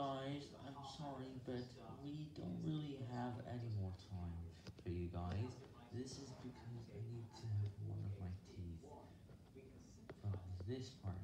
guys, I'm sorry, but we don't really have any more time for you guys. This is because I need to have one of my teeth this part